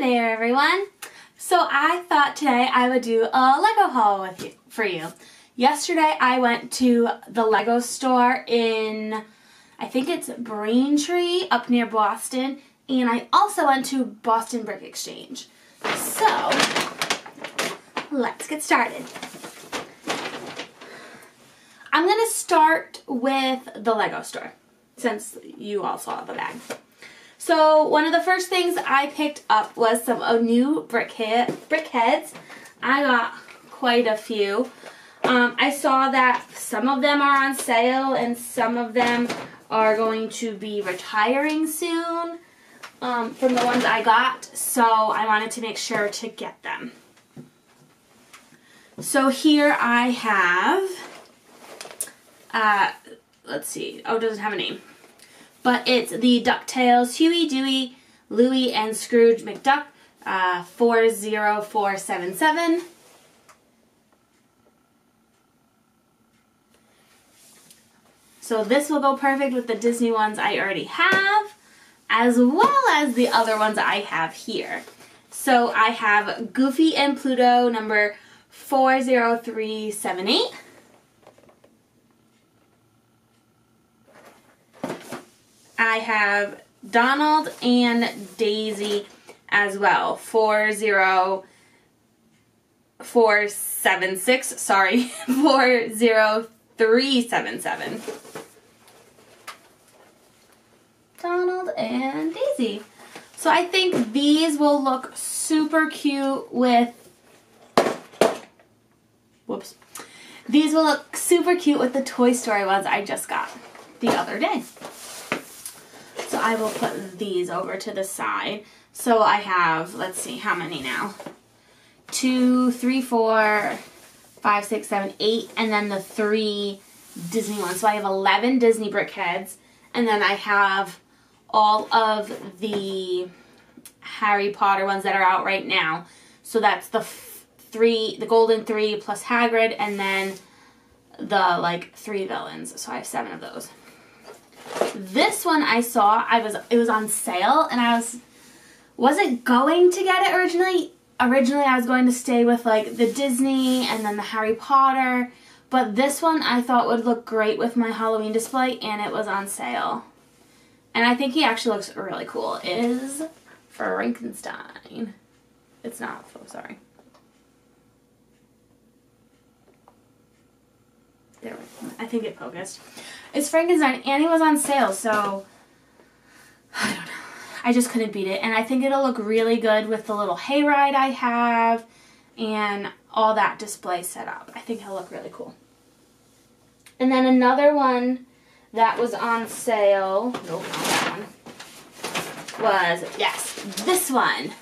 there everyone! So I thought today I would do a Lego haul with you for you. Yesterday I went to the Lego store in, I think it's Braintree up near Boston and I also went to Boston Brick Exchange. So let's get started. I'm going to start with the Lego store since you all saw the bag. So one of the first things I picked up was some uh, new brick, brick heads. I got quite a few. Um, I saw that some of them are on sale and some of them are going to be retiring soon um, from the ones I got. So I wanted to make sure to get them. So here I have, uh, let's see, oh, it doesn't have a name but it's the DuckTales Huey, Dewey, Louie, and Scrooge McDuck uh, 40477. So this will go perfect with the Disney ones I already have, as well as the other ones I have here. So I have Goofy and Pluto number 40378. I have Donald and Daisy as well. 40476, sorry, 40377. Donald and Daisy. So I think these will look super cute with, whoops. These will look super cute with the Toy Story ones I just got the other day. I will put these over to the side. So I have, let's see, how many now? Two, three, four, five, six, seven, eight, and then the three Disney ones. So I have 11 Disney BrickHeads, and then I have all of the Harry Potter ones that are out right now. So that's the three, the golden three plus Hagrid, and then the like three villains. So I have seven of those. This one I saw, I was it was on sale and I was wasn't going to get it originally. Originally I was going to stay with like the Disney and then the Harry Potter, but this one I thought would look great with my Halloween display and it was on sale. And I think he actually looks really cool. It is Frankenstein. It's not, oh, sorry. There, I think it focused. It's Frankenstein, and it was on sale, so I don't know. I just couldn't beat it, and I think it'll look really good with the little hayride I have and all that display set up. I think it'll look really cool. And then another one that was on sale, nope, one, was, yes, this one.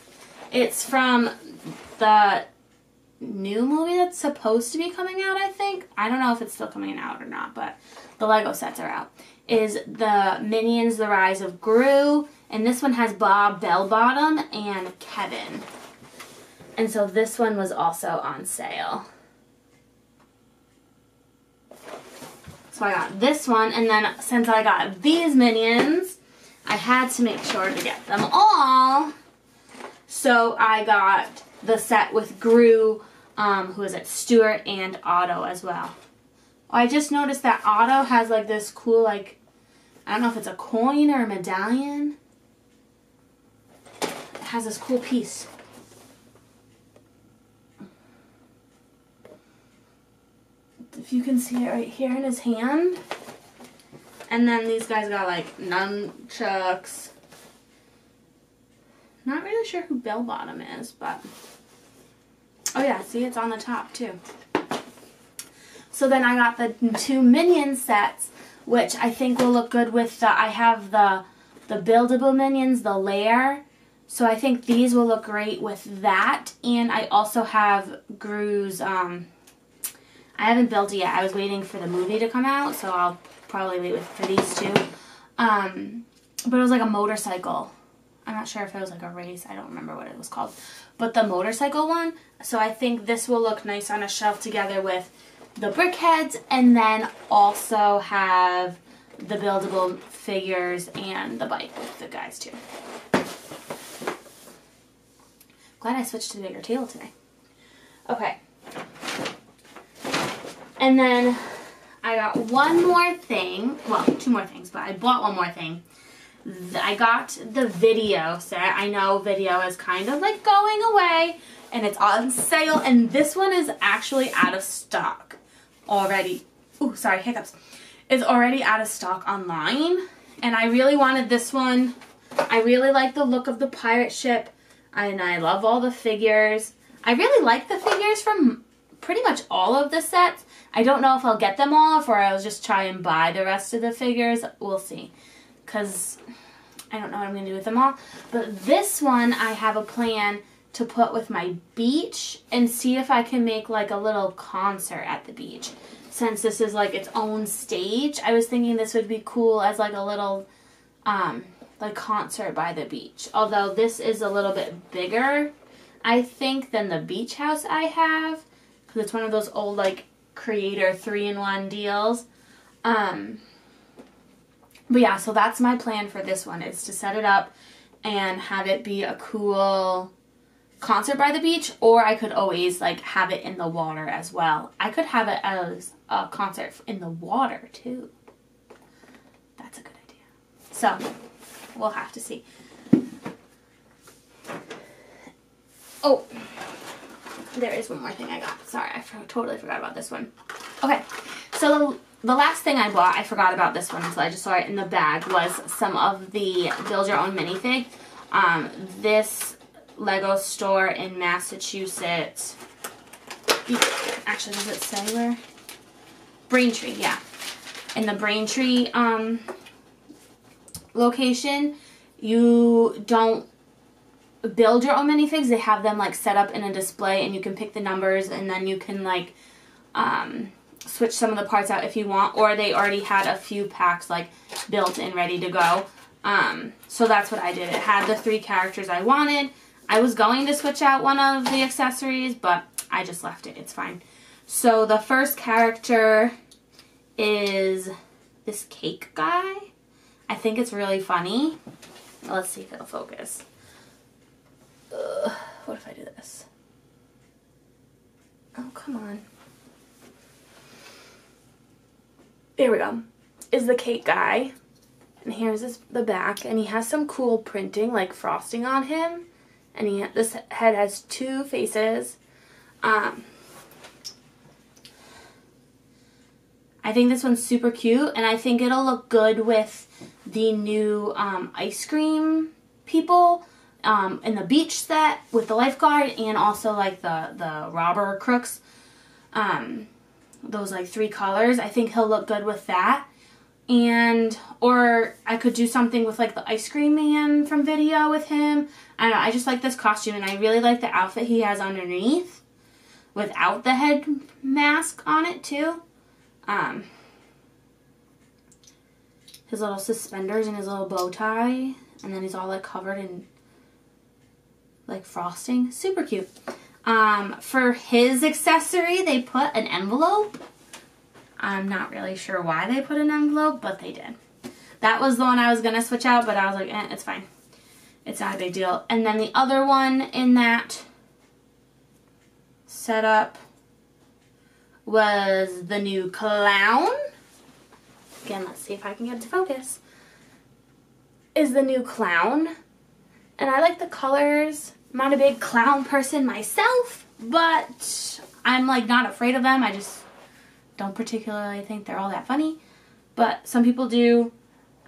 It's from the new movie that's supposed to be coming out, I think. I don't know if it's still coming out or not, but the Lego sets are out. Is the Minions The Rise of Gru, and this one has Bob Belle Bottom and Kevin. And so this one was also on sale. So I got this one, and then since I got these Minions, I had to make sure to get them all. So I got the set with Gru, um, who is it, Stuart and Otto as well. I just noticed that Otto has like this cool like, I don't know if it's a coin or a medallion. It has this cool piece. If you can see it right here in his hand. And then these guys got like nunchucks. Not really sure who Belle Bottom is, but Oh yeah, see it's on the top too. So then I got the two Minion sets, which I think will look good with the, I have the, the buildable Minions, the layer. So I think these will look great with that. And I also have Gru's, um, I haven't built it yet. I was waiting for the movie to come out, so I'll probably wait with, for these two. Um, but it was like a motorcycle. I'm not sure if it was like a race. I don't remember what it was called. But the motorcycle one. So I think this will look nice on a shelf together with the BrickHeads and then also have the buildable figures and the bike with the guys too. Glad I switched to the bigger table today. Okay. And then I got one more thing. Well, two more things, but I bought one more thing. I got the VIDIYO set. I know VIDIYO is kind of like going away and it's on sale and this one is actually out of stock already. Oh, sorry, hiccups. It's already out of stock online and I really wanted this one. I really like the look of the pirate ship and I love all the figures. I really like the figures from pretty much all of the sets. I don't know if I'll get them all or I'll just try and buy the rest of the figures. We'll see. Because I don't know what I'm going to do with them all. But this one I have a plan to put with my beach and see if I can make like a little concert at the beach. Since this is like its own stage, I was thinking this would be cool as like a little um, like concert by the beach. Although this is a little bit bigger, I think, than the beach house I have. Because it's one of those old like creator three-in-one deals. Um, but yeah, so that's my plan for this one is to set it up and have it be a cool concert by the beach or I could always like have it in the water as well. I could have it as a concert in the water too. That's a good idea. So, we'll have to see. Oh, there is one more thing I got. Sorry, I totally forgot about this one. Okay, so the last thing I bought, I forgot about this one until I just saw it in the bag, was some of the Build Your Own Minifig. Um, this Lego store in Massachusetts. Actually, does it say where? Braintree, yeah. In the Braintree um, location, you don't build your own minifigs. They have them like set up in a display and you can pick the numbers and then you can like um, switch some of the parts out if you want or they already had a few packs like built and ready to go. Um, so that's what I did. It had the three characters I wanted. I was going to switch out one of the accessories, but I just left it. It's fine. So the first character is this cake guy. I think it's really funny. Let's see if it'll focus. Ugh, what if I do this? Oh, come on. There we go. Is the cake guy. And here's his, the back. And he has some cool printing, like frosting on him. And he this head has two faces. Um, I think this one's super cute. And I think it'll look good with the new um, ice cream people um, in the beach set with the lifeguard and also like the, the robber crooks. Um, those like three colors. I think he'll look good with that. And, or I could do something with like the ice cream man from VIDIYO with him. I don't know, I just like this costume and I really like the outfit he has underneath without the head mask on it too. Um, his little suspenders and his little bow tie. And then he's all like covered in like frosting. Super cute. Um, for his accessory, they put an envelope. I'm not really sure why they put an envelope, but they did. That was the one I was going to switch out, but I was like, eh, it's fine. It's not a big deal. And then the other one in that setup was the new clown. Again, let's see if I can get it to focus. Is the new clown. And I like the colors. I'm not a big clown person myself, but I'm like not afraid of them. I just don't particularly think they're all that funny. But some people do.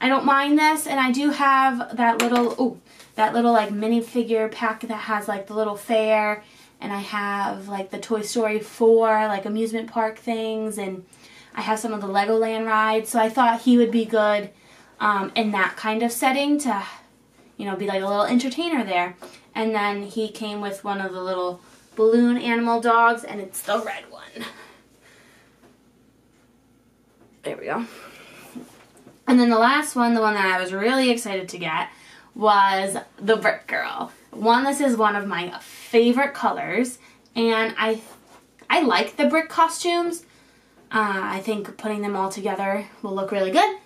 I don't mind this, and I do have that little, oh, that little like minifigure pack that has like the little fair, and I have like the Toy Story 4 like amusement park things, and I have some of the Legoland rides, so I thought he would be good um, in that kind of setting to, you know, be like a little entertainer there. And then he came with one of the little balloon animal dogs, and it's the red one. There we go. And then the last one, the one that I was really excited to get, was the Brick Girl. One, this is one of my favorite colors, and I, I like the brick costumes. Uh, I think putting them all together will look really good.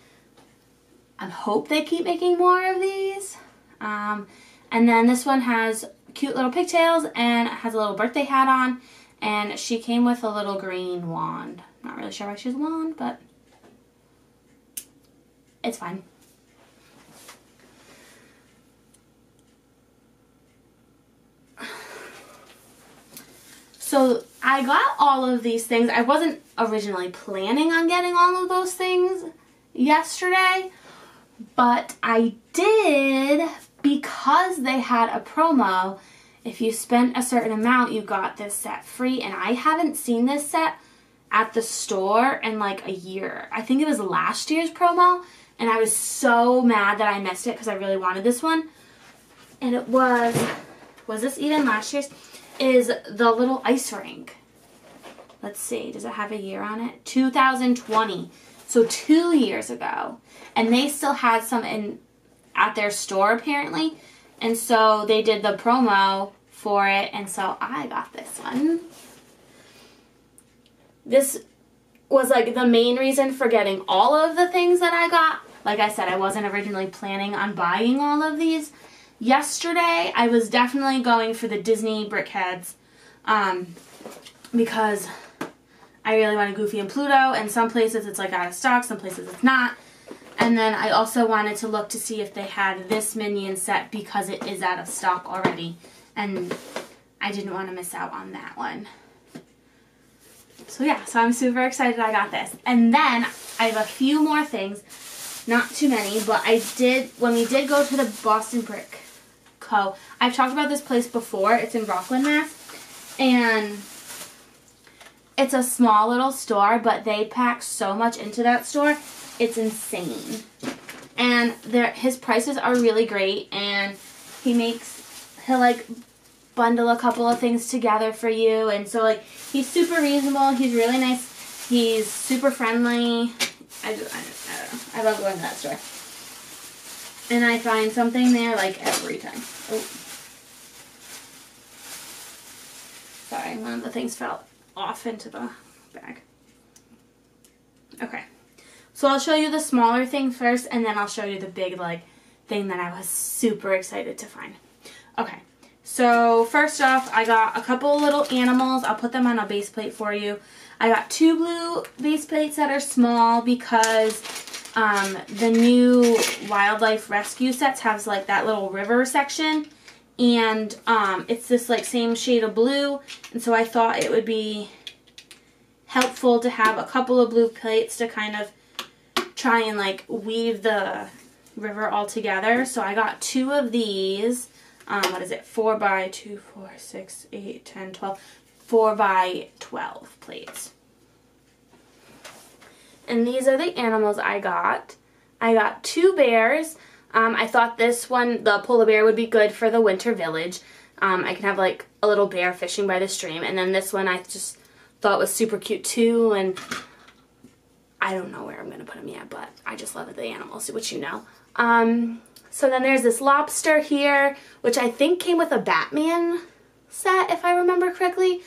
I hope they keep making more of these. Um, and then this one has cute little pigtails and has a little birthday hat on. And she came with a little green wand. Not really sure why she has a wand, but it's fine. So I got all of these things. I wasn't originally planning on getting all of those things yesterday, but I did because they had a promo. If you spent a certain amount, you got this set free, and I haven't seen this set at the store in like a year. I think it was last year's promo, and I was so mad that I missed it because I really wanted this one. And it was, was this even last year's? is the little ice rink. Let's see, does it have a year on it? 2020. So two years ago. And they still had some in at their store apparently. And so they did the promo for it. And so I got this one. This was like the main reason for getting all of the things that I got. Like I said, I wasn't originally planning on buying all of these. Yesterday, I was definitely going for the Disney Brickheads um, because I really wanted Goofy and Pluto, and some places it's like out of stock, some places it's not. And then I also wanted to look to see if they had this Minion set because it is out of stock already. And I didn't want to miss out on that one. So yeah, so I'm super excited I got this. And then I have a few more things. Not too many, but I did, when we did go to the Boston Brick Co. I've talked about this place before. It's in Rockland, Mass. And it's a small little store, but they pack so much into that store. It's insane. And his prices are really great. And he makes, he'll like bundle a couple of things together for you. And so like, he's super reasonable. He's really nice. He's super friendly. I, just, I, I don't know. I love going to that store. And I find something there like every time. Oh. Sorry, one of the things fell off into the bag. Okay. So I'll show you the smaller thing first and then I'll show you the big like thing that I was super excited to find. Okay. So first off, I got a couple little animals. I'll put them on a base plate for you. I got two blue base plates that are small because um, the new wildlife rescue sets has like that little river section and um, it's this like same shade of blue and so I thought it would be helpful to have a couple of blue plates to kind of try and like weave the river all together so I got two of these um, what is it 4 by 2 4 6 8 10 12 4 by 12 plates and these are the animals I got. I got two bears. Um, I thought this one, the polar bear, would be good for the winter village. Um, I can have like a little bear fishing by the stream. And then this one I just thought was super cute too. And I don't know where I'm going to put them yet, but I just love the animals, which you know. Um, so then there's this lobster here, which I think came with a Batman set, if I remember correctly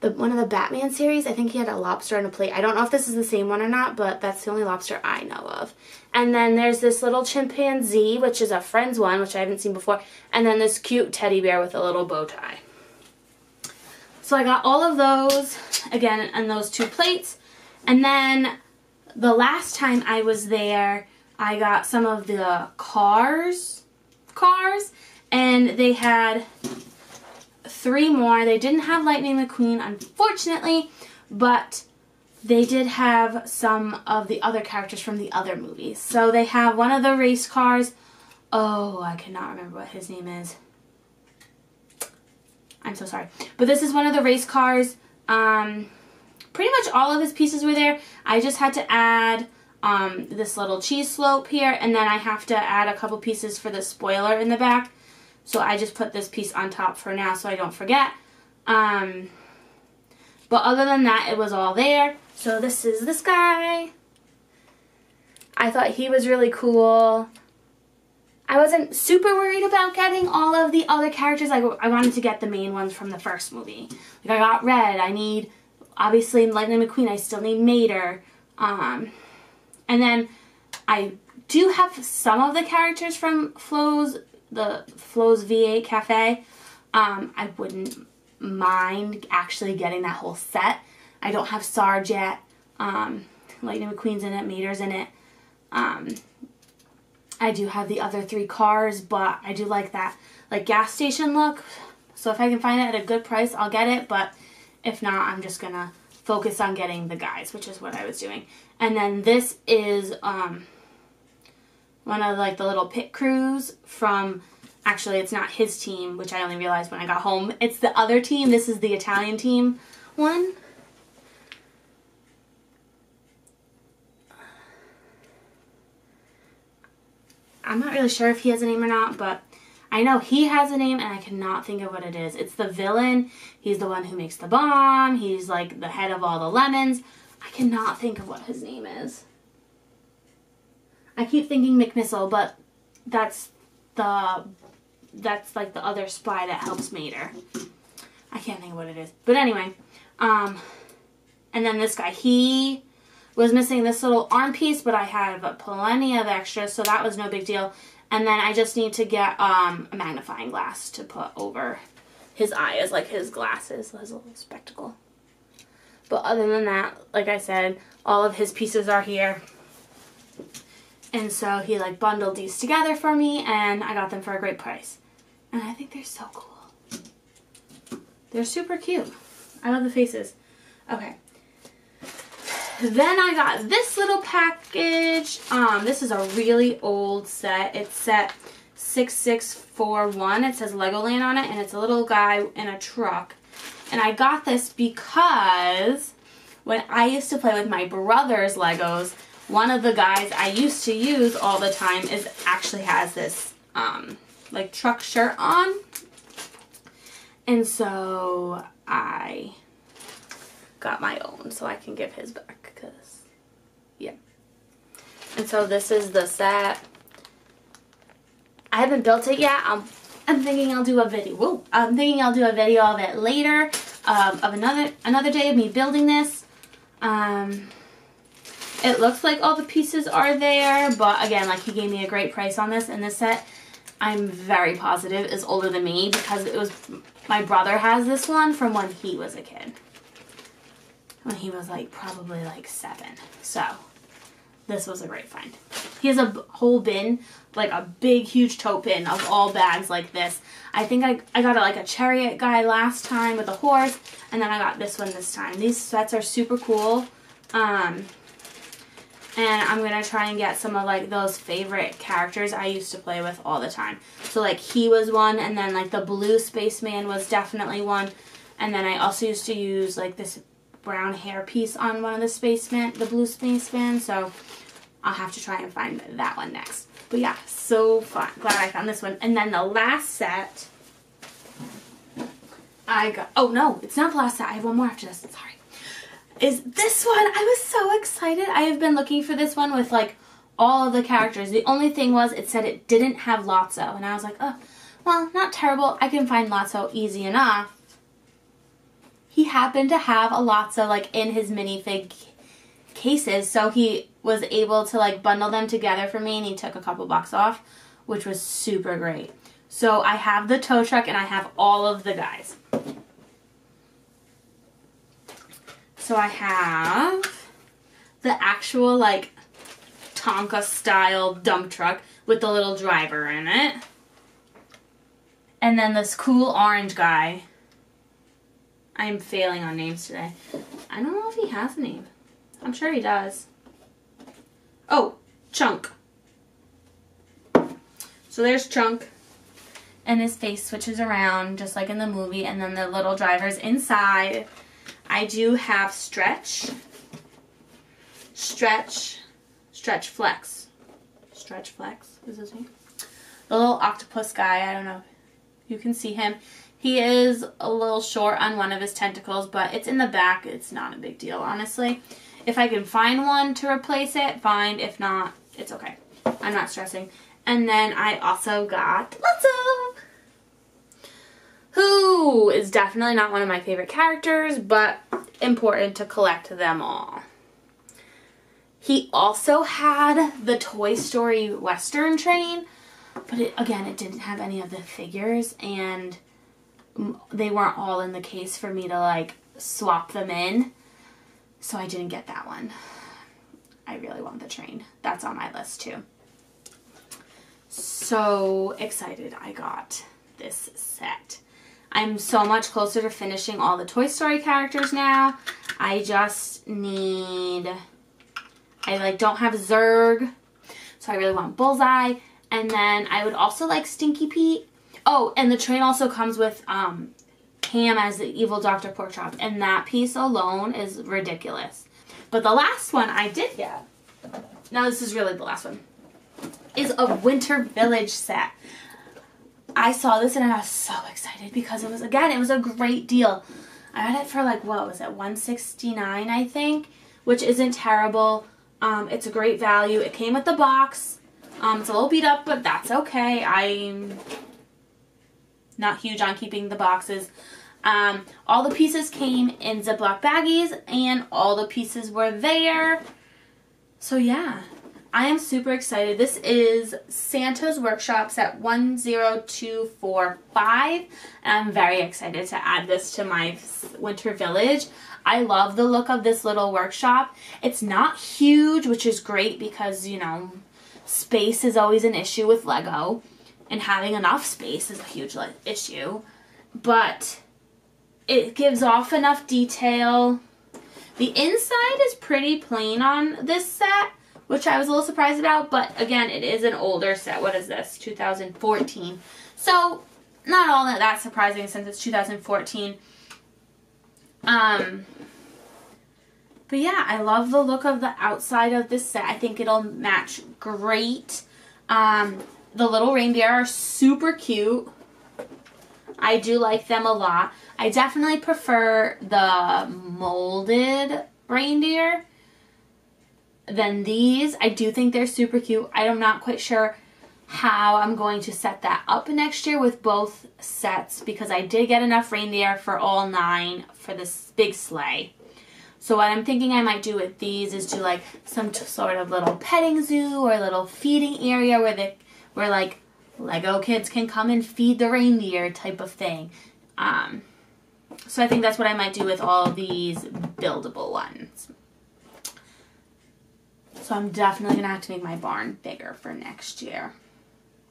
the one of the Batman series. I think he had a lobster on a plate. I don't know if this is the same one or not, but that's the only lobster I know of. And then there's this little chimpanzee, which is a Friends one, which I haven't seen before. And then this cute teddy bear with a little bow tie. So I got all of those, again, on those two plates. And then the last time I was there, I got some of the cars, cars, and they had three more. They didn't have Lightning McQueen, unfortunately, but they did have some of the other characters from the other movies. So they have one of the race cars. Oh, I cannot remember what his name is. I'm so sorry. But this is one of the race cars. Um, pretty much all of his pieces were there. I just had to add um, this little cheese slope here, and then I have to add a couple pieces for the spoiler in the back. So I just put this piece on top for now so I don't forget. Um, but other than that, it was all there. So this is this guy. I thought he was really cool. I wasn't super worried about getting all of the other characters. I, I wanted to get the main ones from the first movie. Like I got Red. I need, obviously, Lightning McQueen. I still need Mater. Um, and then I do have some of the characters from Flo's the Flo's V8 Cafe. Um, I wouldn't mind actually getting that whole set. I don't have Sarge yet. Um, Lightning McQueen's in it, Mater's in it. Um, I do have the other three cars, but I do like that like gas station look. So if I can find it at a good price, I'll get it. But if not, I'm just gonna focus on getting the guys, which is what I was doing. And then this is um, one of like the little pit crews from actually it's not his team, which I only realized when I got home. It's the other team. This is the Italian team one. I'm not really sure if he has a name or not, but I know he has a name and I cannot think of what it is. It's the villain. He's the one who makes the bomb. He's like the head of all the lemons. I cannot think of what his name is. I keep thinking McMissile, but that's the that's like the other spy that helps Mater. I can't think of what it is. But anyway, um and then this guy, he was missing this little arm piece, but I have plenty of extras, so that was no big deal. And then I just need to get um, a magnifying glass to put over his eye as like his glasses, his little spectacle. But other than that, like I said, all of his pieces are here. And so he like bundled these together for me and I got them for a great price. And I think they're so cool. They're super cute. I love the faces. Okay. Then I got this little package. Um, this is a really old set. It's set 6641. It says Legoland on it, and it's a little guy in a truck. And I got this because when I used to play with my brother's Legos, one of the guys I used to use all the time is actually has this um, like truck shirt on. And so I got my own so I can give his back. And so this is the set. I haven't built it yet. I'm, I'm thinking I'll do a video. Whoa, I'm thinking I'll do a video of it later, um, of another another day of me building this. Um, it looks like all the pieces are there, but again, like he gave me a great price on this, and this set, I'm very positive, is older than me because it was, my brother has this one from when he was a kid when he was like probably like seven. So this was a great find. He has a whole bin, like a big, huge tote bin of all bags like this. I think I, I got a, like a chariot guy last time with a horse, and then I got this one this time. These sets are super cool. Um, and I'm going to try and get some of like those favorite characters I used to play with all the time. So like he was one, and then like the blue spaceman was definitely one. And then I also used to use like this brown hair piece on one of the spacemen, the blue spaceman. So I'll have to try and find that one next. But yeah, so fun. Glad I found this one. And then the last set, I got, oh no, it's not the last set. I have one more after this. Sorry. Is this one. I was so excited. I have been looking for this one with like all of the characters. The only thing was it said it didn't have Lotso. And I was like, oh, well, not terrible. I can find Lotso easy enough he happened to have a Lotso like in his minifig cases, so he was able to like bundle them together for me and he took a couple bucks off, which was super great. So I have the tow truck and I have all of the guys. So I have the actual like Tonka style dump truck with the little driver in it. And then this cool orange guy I'm failing on names today. I don't know if he has a name. I'm sure he does. Oh, Chunk. So there's Chunk. And his face switches around just like in the movie. And then the little driver's inside. I do have Stretch. Stretch. Stretch Flex. Stretch Flex is his name. The little octopus guy. I don't know. You can see him. He is a little short on one of his tentacles, but it's in the back. It's not a big deal, honestly. If I can find one to replace it, fine. If not, it's okay. I'm not stressing. And then I also got Lotso, who is definitely not one of my favorite characters, but important to collect them all. He also had the Toy Story Western train, but it, again, it didn't have any of the figures, and they weren't all in the case for me to like swap them in. So I didn't get that one. I really want the train. That's on my list too. So excited I got this set. I'm so much closer to finishing all the Toy Story characters now. I just need, I like don't have Zurg, so I really want Bullseye. And then I would also like Stinky Pete. Oh, and the train also comes with um, Ham as the evil Dr. Porkchop, and that piece alone is ridiculous. But the last one I did get, now this is really the last one, is a Winter Village set. I saw this and I was so excited because it was, again, it was a great deal. I had it for like, what was it, 169 I think, which isn't terrible. Um, it's a great value. It came with the box. Um, it's a little beat up, but that's okay. I'm not huge on keeping the boxes. Um, all the pieces came in Ziploc baggies and all the pieces were there. So yeah, I am super excited. This is Santa's Workshops at 10245 and I'm very excited to add this to my winter village. I love the look of this little workshop. It's not huge, which is great because, you know, space is always an issue with Lego and having enough space is a huge issue. But it gives off enough detail. The inside is pretty plain on this set which I was a little surprised about. But again, it is an older set. What is this? 2014. So not all that, that surprising since it's 2014. Um, but yeah, I love the look of the outside of this set. I think it'll match great. Um, the little reindeer are super cute. I do like them a lot. I definitely prefer the molded reindeer than these. I do think they're super cute. I'm not quite sure how I'm going to set that up next year with both sets because I did get enough reindeer for all nine for this big sleigh. So what I'm thinking I might do with these is do like some sort of little petting zoo or a little feeding area where the where like Lego kids can come and feed the reindeer type of thing. Um, so I think that's what I might do with all these buildable ones. So I'm definitely going to have to make my barn bigger for next year.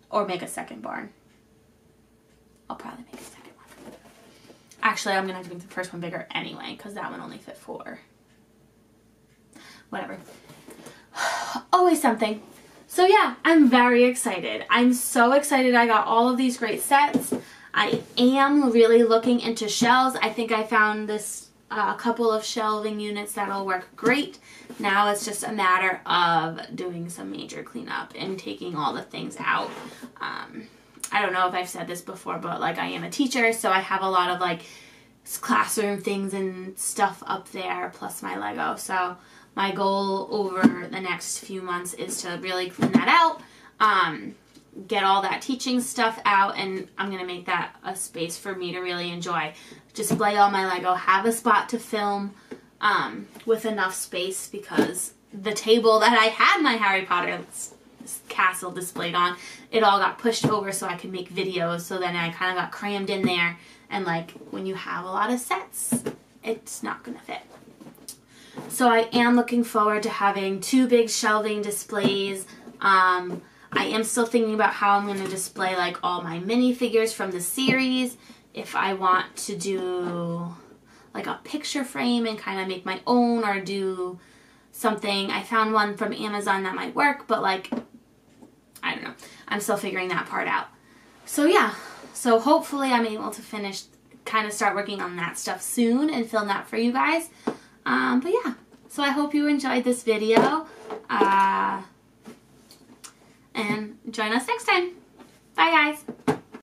Or make a second barn. I'll probably make a second one. Actually, I'm going to have to make the first one bigger anyway, because that one only fit four. Whatever. Always something. So yeah, I'm very excited. I'm so excited I got all of these great sets. I am really looking into shelves. I think I found this a couple of shelving units that'll work great. Now it's just a matter of doing some major cleanup and taking all the things out. Um, I don't know if I've said this before, but like I am a teacher, so I have a lot of like classroom things and stuff up there, plus my Lego. So my goal over the next few months is to really clean that out. Um, get all that teaching stuff out and I'm going to make that a space for me to really enjoy. Display all my Lego, have a spot to film um, with enough space because the table that I had my Harry Potter castle displayed on, it all got pushed over so I could make videos so then I kind of got crammed in there and like when you have a lot of sets, it's not going to fit. So I am looking forward to having two big shelving displays. Um, I am still thinking about how I'm going to display like all my minifigures from the series. If I want to do like a picture frame and kind of make my own or do something. I found one from Amazon that might work, but like, I don't know. I'm still figuring that part out. So yeah, so hopefully I'm able to finish, kind of start working on that stuff soon and film that for you guys. Um, but yeah, so I hope you enjoyed this video. Uh, and join us next time. Bye guys.